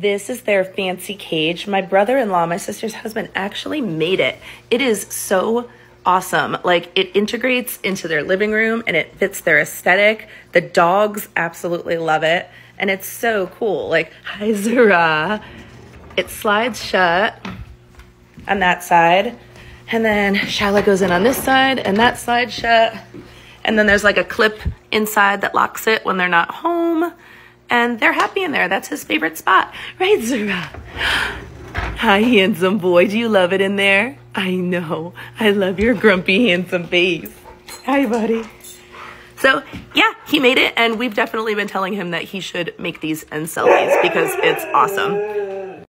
This is their fancy cage. My brother-in-law, my sister's husband, actually made it. It is so awesome. Like it integrates into their living room and it fits their aesthetic. The dogs absolutely love it. And it's so cool. Like, hi Zara. It slides shut on that side. And then Shala goes in on this side and that side shut. And then there's like a clip inside that locks it when they're not home and they're happy in there. That's his favorite spot. Right, Zara? Hi, handsome boy. Do you love it in there? I know. I love your grumpy, handsome face. Hi, buddy. So, yeah, he made it, and we've definitely been telling him that he should make these and sell these because it's awesome.